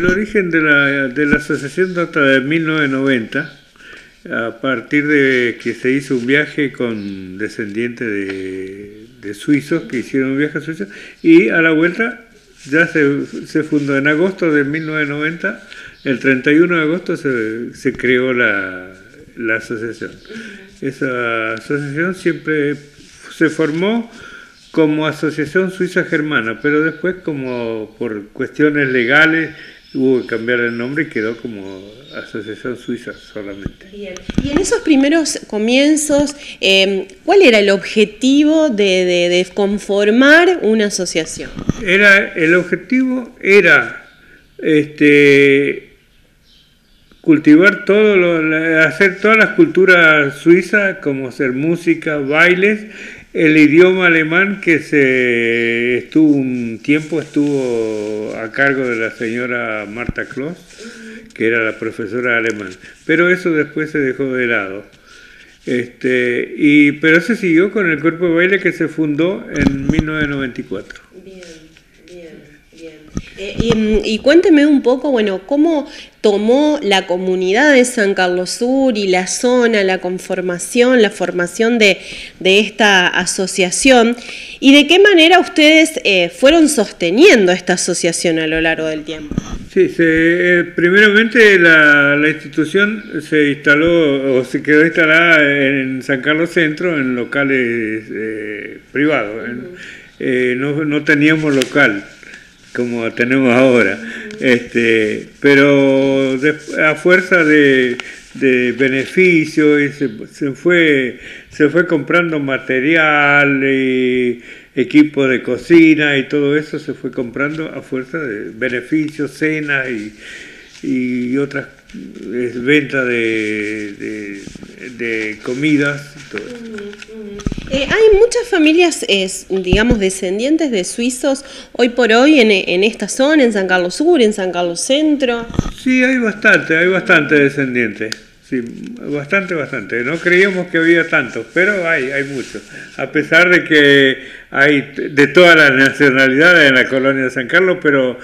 El origen de la, de la asociación data de 1990, a partir de que se hizo un viaje con descendientes de, de suizos que hicieron un viaje a Suiza y a la vuelta ya se, se fundó en agosto de 1990, el 31 de agosto se, se creó la, la asociación. Esa asociación siempre se formó como Asociación Suiza Germana, pero después como por cuestiones legales hubo que cambiar el nombre y quedó como Asociación Suiza solamente. Bien. Y en esos primeros comienzos, eh, ¿cuál era el objetivo de, de, de, conformar una asociación? Era, el objetivo era este, cultivar todo, lo, hacer todas las culturas suizas, como hacer música, bailes, el idioma alemán que se estuvo un tiempo estuvo a cargo de la señora Marta Kloss, que era la profesora alemán, pero eso después se dejó de lado. Este, y, pero se siguió con el cuerpo de baile que se fundó en 1994. Bien, bien, bien. Eh, y, y, cuénteme un poco, bueno, cómo tomó la comunidad de San Carlos Sur y la zona, la conformación, la formación de, de esta asociación y de qué manera ustedes eh, fueron sosteniendo esta asociación a lo largo del tiempo. Sí, se, eh, primeramente la, la, institución se instaló o se quedó instalada en San Carlos Centro en locales eh, privados. Uh -huh. no, no teníamos local como tenemos ahora. Este, pero de, a fuerza de, de beneficios se, fue, se fue comprando material y equipo de cocina y todo eso se fue comprando a fuerza de beneficios, cenas y, y otras es venta de, de, de comidas. Todo. Eh, hay muchas familias, eh, digamos, descendientes de suizos hoy por hoy en, en, esta zona, en San Carlos Sur, en San Carlos Centro. Sí, hay bastante, hay bastante descendientes. Sí, bastante, bastante. No creíamos que había tantos, pero hay, hay muchos. A pesar de que hay de todas las nacionalidades en la colonia de San Carlos, pero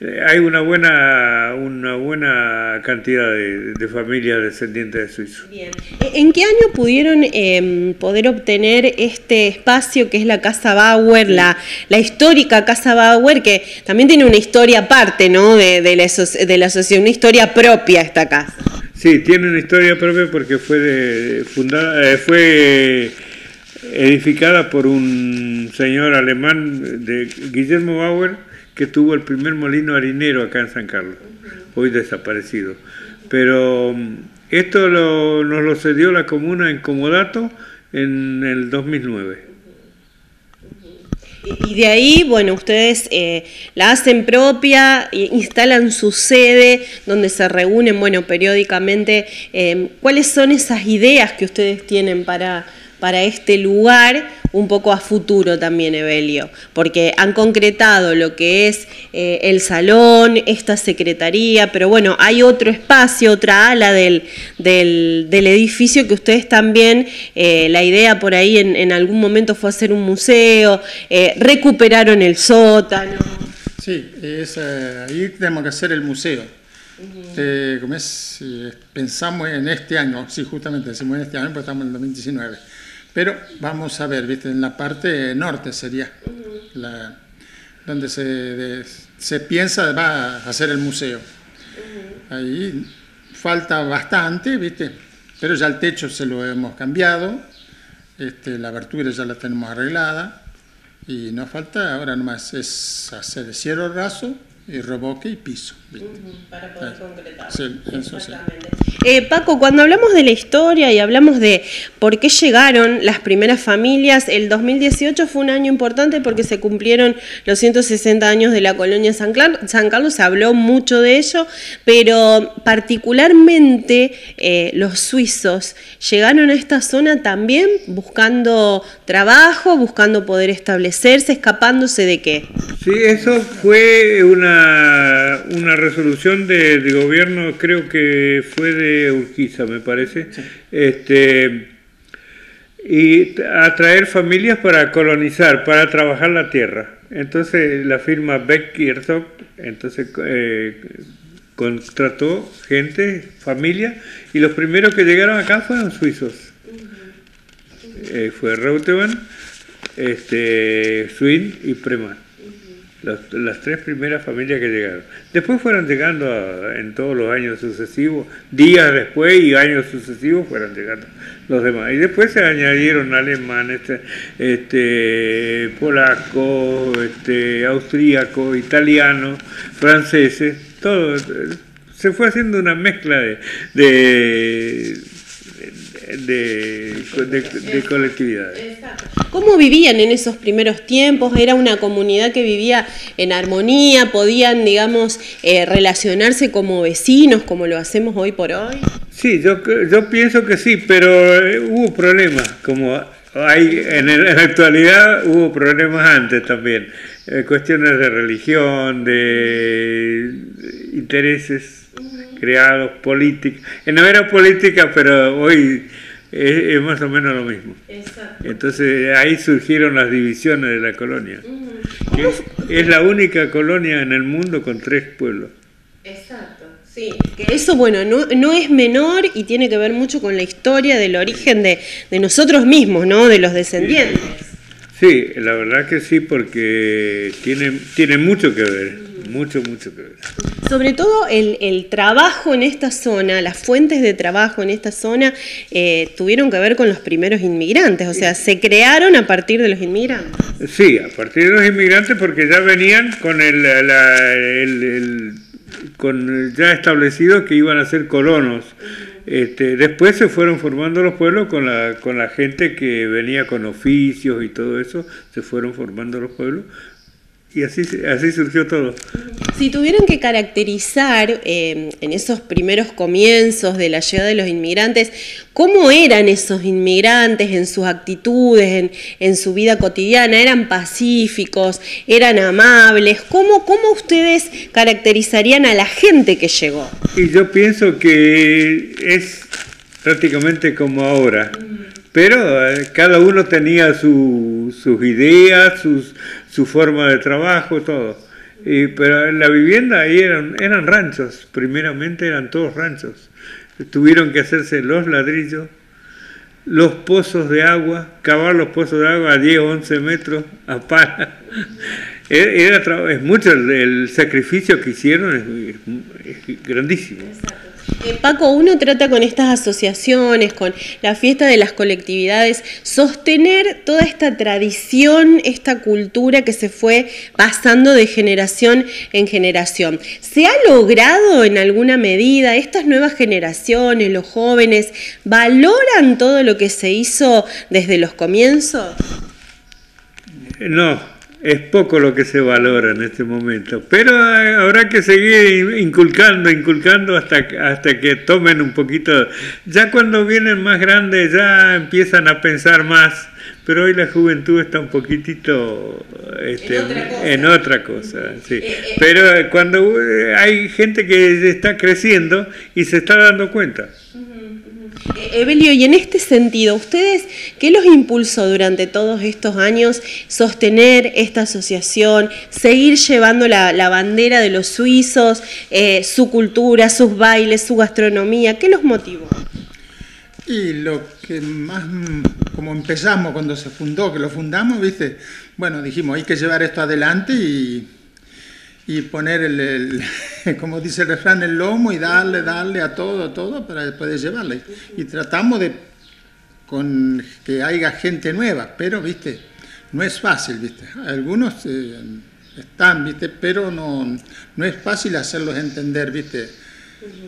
hay una buena, una buena cantidad de, de familias descendientes de suizos. Bien. ¿En qué año pudieron eh, poder obtener este espacio que es la Casa Bauer, sí. la, la, histórica Casa Bauer, que también tiene una historia aparte ¿no? de, de, la, de la asociación, una historia propia esta casa? Sí, tiene una historia propia porque fue de, fundada, eh, fue edificada por un señor alemán de Guillermo Bauer que tuvo el primer molino harinero acá en San Carlos, hoy desaparecido. Pero mm, esto lo, nos lo cedió la comuna en Comodato en el 2009. Y de ahí, bueno, ustedes eh, la hacen propia, instalan su sede, donde se reúnen, bueno, periódicamente. Eh, ¿Cuáles son esas ideas que ustedes tienen para, para este lugar? Un poco a futuro también, Evelio, porque han concretado lo que es eh, el salón, esta secretaría, pero bueno, hay otro espacio, otra ala del, del, del edificio que ustedes también, eh, la idea por ahí en, en, algún momento fue hacer un museo, eh, recuperaron el sótano. Sí, es, ahí tenemos que hacer el museo. Uh -huh. como es, pensamos en este año, sí, justamente decimos en este año, porque estamos en el 2019 pero vamos a ver, ¿viste? en la parte norte sería uh -huh. la, donde se, de, se piensa va a hacer el museo. Uh -huh. Ahí falta bastante, ¿viste? pero ya el techo se lo hemos cambiado, este, la abertura ya la tenemos arreglada y nos falta ahora nomás es hacer el cielo raso y revoque y piso. Uh -huh, para poder concretar. Sí, eso sí. Eh, Paco, cuando hablamos de la historia y hablamos de por qué llegaron las primeras familias, el 2018 fue un año importante porque se cumplieron los 160 años de la colonia San, San Carlos, se habló mucho de ello, pero particularmente eh, los suizos llegaron a esta zona también buscando trabajo, buscando poder establecerse, escapándose de qué. Sí, eso fue una, una resolución de, de gobierno, creo que fue de Urquiza, me parece, sí. este, y atraer familias para colonizar, para trabajar la tierra. Entonces la firma Beck Herzog, entonces eh, contrató gente, familia, y los primeros que llegaron acá fueron suizos. Eh, fue Reutemann, este, Swin y Preman. Las tres primeras familias que llegaron. Después fueron llegando en todos los años sucesivos, días después y años sucesivos fueron llegando los demás. Y después se añadieron alemanes, este, este, polaco, este, austríaco, italiano, franceses todo se fue haciendo una mezcla de, de, colectividades. ¿Cómo vivían en esos primeros tiempos? ¿Era una comunidad que vivía en armonía? ¿Podían, digamos, eh, relacionarse como vecinos, como lo hacemos hoy por hoy? Sí, yo, yo pienso que sí, pero eh, hubo problemas, como hay en, en la actualidad hubo problemas antes también. Eh, cuestiones de religión, de intereses creados, políticos. Eh, no era política, pero hoy es, más o menos lo mismo. Entonces ahí surgieron las divisiones de la colonia. es, la única colonia en el mundo con tres pueblos. Exacto. Sí, que eso, bueno, no, no, es menor y tiene que ver mucho con la historia del origen de, de nosotros mismos, ¿no? De los descendientes. Sí, la verdad que sí, porque tiene, tiene mucho que ver, mucho, mucho que ver. Sobre todo el, trabajo en esta zona, las fuentes de trabajo en esta zona eh, tuvieron que ver con los primeros inmigrantes, o sea, se crearon a partir de los inmigrantes. Sí, a partir de los inmigrantes porque ya venían con el, el con ya establecido que iban a ser colonos. Este, después se fueron formando los pueblos con la, con la gente que venía con oficios y todo eso, se fueron formando los pueblos, y así, así surgió todo. Si tuvieran que caracterizar eh, en esos primeros comienzos de la llegada de los inmigrantes, ¿cómo eran esos inmigrantes en sus actitudes, en, su vida cotidiana? ¿Eran pacíficos? ¿Eran amables? ¿Cómo, ¿Cómo ustedes caracterizarían a la gente que llegó? Y yo pienso que es prácticamente como ahora. Pero eh, cada uno tenía sus ideas, sus, su forma de trabajo, todo. Y, pero en la vivienda ahí eran, eran ranchos, primeramente eran todos ranchos. Tuvieron que hacerse los ladrillos, los pozos de agua, cavar los pozos de agua a 10 o 11 metros a pala. Era, es mucho el, sacrificio que hicieron, es, grandísimo. Eh, Paco, uno trata con estas asociaciones, con la fiesta de las colectividades, sostener toda esta tradición, esta cultura que se fue pasando de generación en generación. ¿Se ha logrado en alguna medida estas nuevas generaciones, los jóvenes, valoran todo lo que se hizo desde los comienzos? No, es poco lo que se valora en este momento, pero habrá que seguir inculcando, inculcando hasta, hasta que tomen un poquito. Ya cuando vienen más grandes ya empiezan a pensar más, pero hoy la juventud está un poquitito este, en otra cosa. sí. Eh, eh. Pero cuando hay gente que está creciendo y se está dando cuenta. Eh, Evelio, y en este sentido, ¿ustedes qué los impulsó durante todos estos años sostener esta asociación, seguir llevando la, bandera de los suizos, eh, su cultura, sus bailes, su gastronomía? ¿Qué los motivó? Y lo que más, como empezamos cuando se fundó, que lo fundamos, viste, bueno, dijimos, hay que llevar esto adelante y y poner el, como dice el refrán, el lomo y darle, darle a todo, a todo para poder llevarle. Y tratamos de con que haya gente nueva, pero viste, no es fácil, viste. Algunos eh, están, viste, pero no, no es fácil hacerlos entender, viste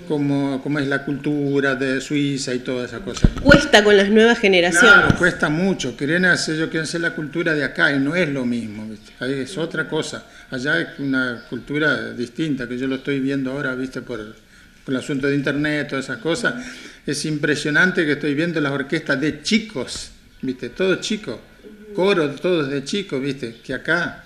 como, es la cultura de Suiza y todas esas cosas. Cuesta con las nuevas generaciones. Claro, cuesta mucho. Quieren hacer, yo quiero hacer la cultura de acá y no es lo mismo. es otra cosa. Allá es una cultura distinta que yo lo estoy viendo ahora, viste, por, el asunto de internet, todas esas cosas. Es impresionante que estoy viendo las orquestas de chicos, viste, todos chicos, coros todos de chicos, viste, que acá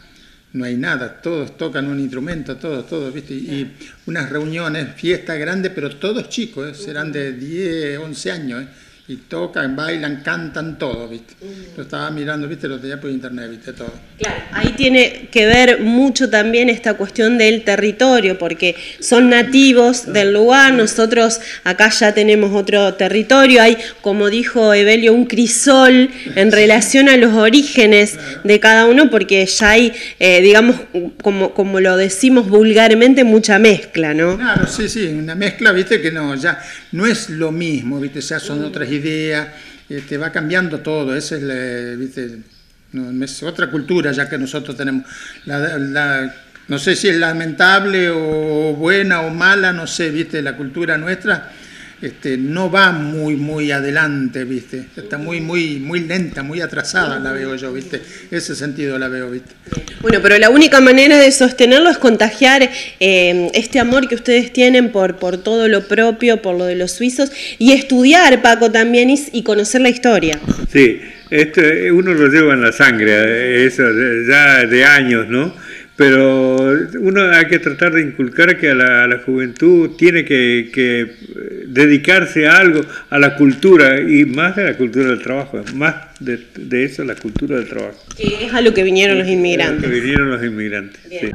no hay nada, todos tocan un instrumento, todos, todos, ¿viste? Y unas reuniones, fiesta grande, pero todos chicos, ¿eh? serán de 10, 11 años, ¿eh? Y tocan, bailan, cantan todo, ¿viste? Lo estaba mirando, ¿viste? Lo tenía por internet, ¿viste? Todo. Claro, ahí tiene que ver mucho también esta cuestión del territorio, porque son nativos del lugar, nosotros acá ya tenemos otro territorio, hay, como dijo Evelio, un crisol en relación a los orígenes de cada uno, porque ya hay, eh, digamos, como, como lo decimos vulgarmente, mucha mezcla, ¿no? Claro, sí, sí, una mezcla, ¿viste? Que no, ya no es lo mismo, ¿viste? Ya son otras idea, te este, va cambiando todo, esa es, otra cultura ya que nosotros tenemos. no sé si es lamentable o buena o mala, no sé, ¿viste? La cultura nuestra este, no va muy, muy adelante, ¿viste? Está muy, muy, muy lenta, muy atrasada la veo yo, ¿viste? Ese sentido la veo, ¿viste? Bueno, pero la única manera de sostenerlo es contagiar eh, este amor que ustedes tienen por, por todo lo propio, por lo de los suizos, y estudiar, Paco, también, y, conocer la historia. Sí, esto uno lo lleva en la sangre, eso ya de años, ¿no? Pero uno hay que tratar de inculcar que a la, juventud tiene que, eh, dedicarse a algo, a la cultura, y más de la cultura del trabajo, más de, eso, la cultura del trabajo. es a lo que vinieron los inmigrantes. A lo que vinieron los inmigrantes. Sí.